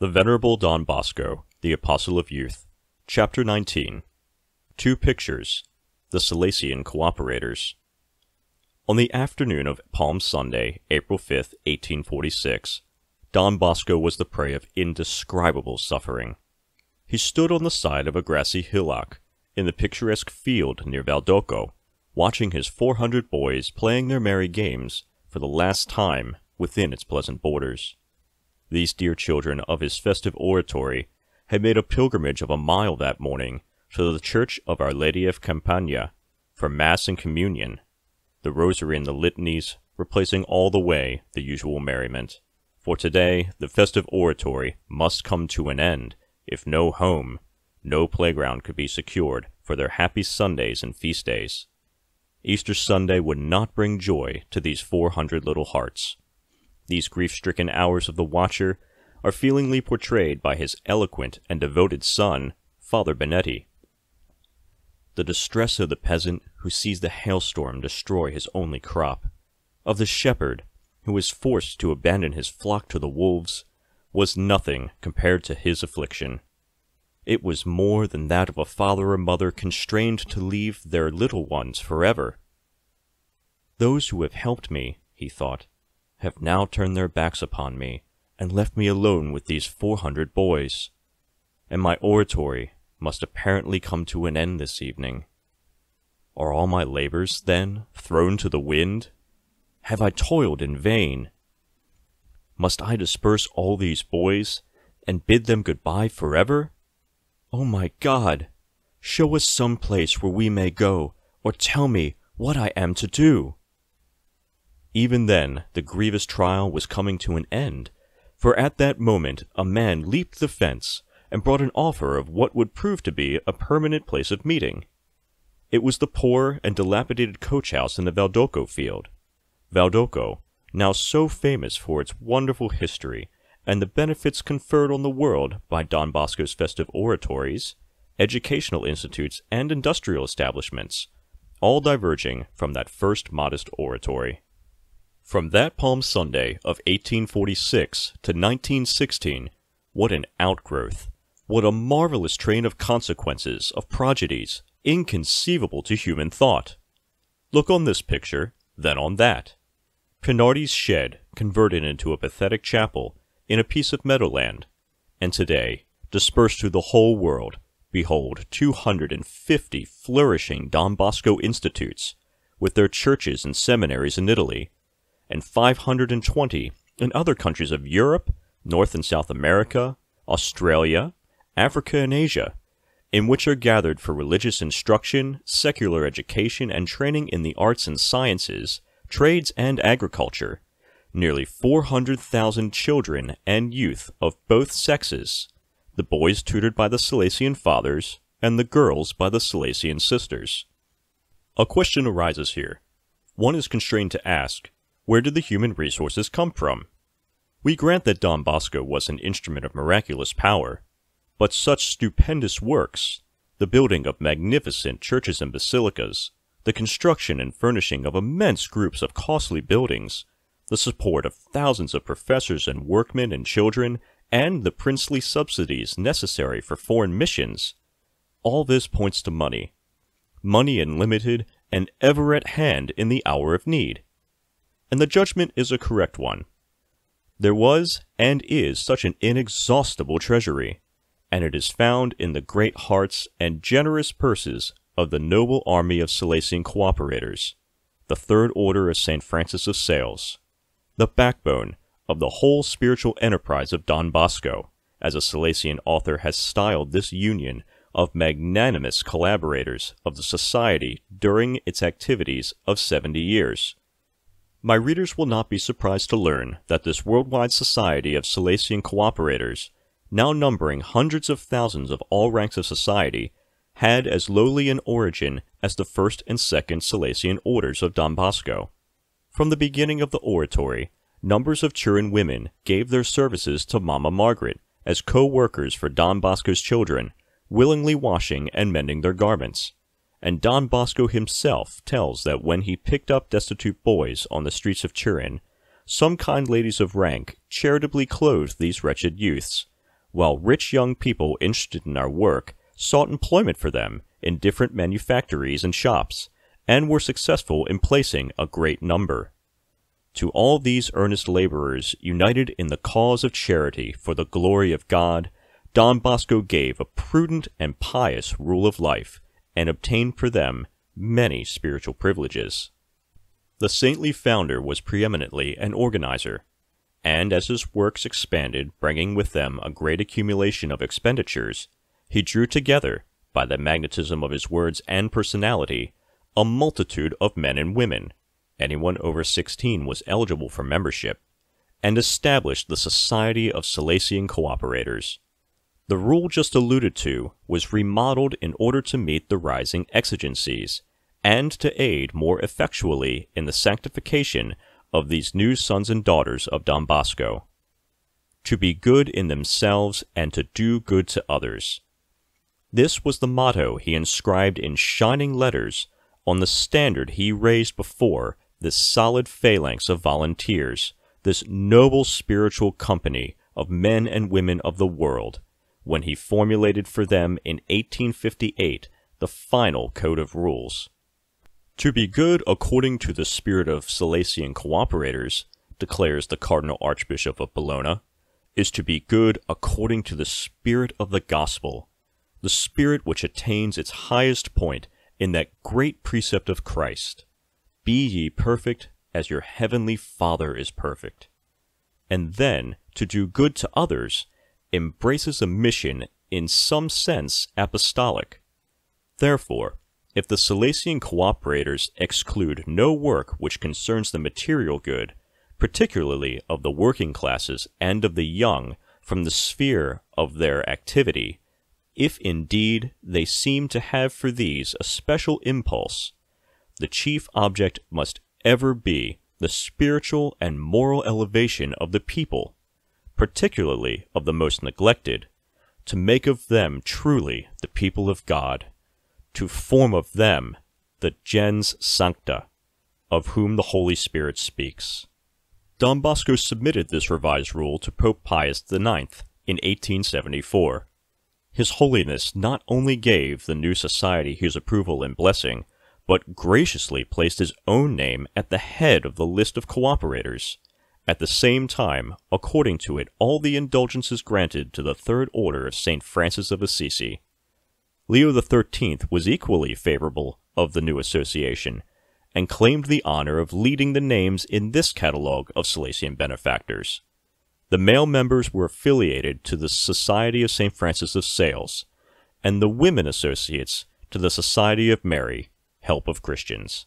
The Venerable Don Bosco, the Apostle of Youth, Chapter 19 Two Pictures The Salesian Cooperators. On the afternoon of Palm Sunday, April 5, 1846, Don Bosco was the prey of indescribable suffering. He stood on the side of a grassy hillock, in the picturesque field near Valdocco, watching his four hundred boys playing their merry games for the last time within its pleasant borders. These dear children of his festive oratory had made a pilgrimage of a mile that morning to the church of Our Lady of Campagna for Mass and Communion, the rosary and the litanies replacing all the way the usual merriment. For today the festive oratory must come to an end, if no home, no playground could be secured for their happy Sundays and feast days. Easter Sunday would not bring joy to these four hundred little hearts. These grief-stricken hours of the watcher are feelingly portrayed by his eloquent and devoted son, Father Bonetti. The distress of the peasant who sees the hailstorm destroy his only crop, of the shepherd who is forced to abandon his flock to the wolves, was nothing compared to his affliction. It was more than that of a father or mother constrained to leave their little ones forever. Those who have helped me, he thought, have now turned their backs upon me and left me alone with these four hundred boys. And my oratory must apparently come to an end this evening. Are all my labors, then, thrown to the wind? Have I toiled in vain? Must I disperse all these boys and bid them good-bye forever? Oh my God! Show us some place where we may go, or tell me what I am to do. Even then the grievous trial was coming to an end, for at that moment a man leaped the fence and brought an offer of what would prove to be a permanent place of meeting. It was the poor and dilapidated coach house in the Valdocco field. Valdocco, now so famous for its wonderful history and the benefits conferred on the world by Don Bosco's festive oratories, educational institutes, and industrial establishments, all diverging from that first modest oratory. From that Palm Sunday of 1846 to 1916, what an outgrowth! What a marvelous train of consequences, of prodigies, inconceivable to human thought! Look on this picture, then on that. Pinardi's shed converted into a pathetic chapel in a piece of meadowland, and today, dispersed through the whole world, behold 250 flourishing Don Bosco institutes, with their churches and seminaries in Italy, and 520 in other countries of Europe, North and South America, Australia, Africa, and Asia, in which are gathered for religious instruction, secular education, and training in the arts and sciences, trades, and agriculture, nearly 400,000 children and youth of both sexes, the boys tutored by the Salesian fathers, and the girls by the Salesian sisters. A question arises here. One is constrained to ask, where did the human resources come from? We grant that Don Bosco was an instrument of miraculous power, but such stupendous works, the building of magnificent churches and basilicas, the construction and furnishing of immense groups of costly buildings, the support of thousands of professors and workmen and children, and the princely subsidies necessary for foreign missions, all this points to money. Money unlimited and ever at hand in the hour of need and the judgment is a correct one. There was and is such an inexhaustible treasury, and it is found in the great hearts and generous purses of the noble army of Salesian cooperators, the Third Order of St. Francis of Sales, the backbone of the whole spiritual enterprise of Don Bosco, as a Salesian author has styled this union of magnanimous collaborators of the Society during its activities of seventy years. My readers will not be surprised to learn that this worldwide society of Salesian cooperators, now numbering hundreds of thousands of all ranks of society, had as lowly an origin as the first and second Salesian orders of Don Bosco. From the beginning of the oratory, numbers of Turin women gave their services to Mama Margaret as co-workers for Don Bosco's children, willingly washing and mending their garments and Don Bosco himself tells that when he picked up destitute boys on the streets of Turin, some kind ladies of rank charitably clothed these wretched youths, while rich young people interested in our work sought employment for them in different manufactories and shops, and were successful in placing a great number. To all these earnest laborers united in the cause of charity for the glory of God, Don Bosco gave a prudent and pious rule of life, and obtained for them many spiritual privileges. The saintly founder was preeminently an organizer, and as his works expanded, bringing with them a great accumulation of expenditures, he drew together, by the magnetism of his words and personality, a multitude of men and women, anyone over 16 was eligible for membership, and established the Society of Salesian Cooperators. The rule just alluded to was remodeled in order to meet the rising exigencies and to aid more effectually in the sanctification of these new sons and daughters of Don Bosco. To be good in themselves and to do good to others. This was the motto he inscribed in shining letters on the standard he raised before this solid phalanx of volunteers, this noble spiritual company of men and women of the world, when he formulated for them in 1858 the final code of rules. To be good according to the spirit of Salesian cooperators, declares the Cardinal Archbishop of Bologna, is to be good according to the spirit of the gospel, the spirit which attains its highest point in that great precept of Christ Be ye perfect as your heavenly Father is perfect. And then, to do good to others embraces a mission in some sense apostolic. Therefore, if the Salesian cooperators exclude no work which concerns the material good, particularly of the working classes and of the young, from the sphere of their activity, if indeed they seem to have for these a special impulse, the chief object must ever be the spiritual and moral elevation of the people, particularly of the most neglected, to make of them truly the people of God to form of them the gens sancta, of whom the Holy Spirit speaks. Don Bosco submitted this revised rule to Pope Pius IX in 1874. His Holiness not only gave the new society his approval and blessing, but graciously placed his own name at the head of the list of cooperators. At the same time, according to it, all the indulgences granted to the Third Order of St. Francis of Assisi. Leo XIII was equally favorable of the new association, and claimed the honor of leading the names in this catalogue of Salesian benefactors. The male members were affiliated to the Society of St. Francis of Sales, and the women associates to the Society of Mary, Help of Christians.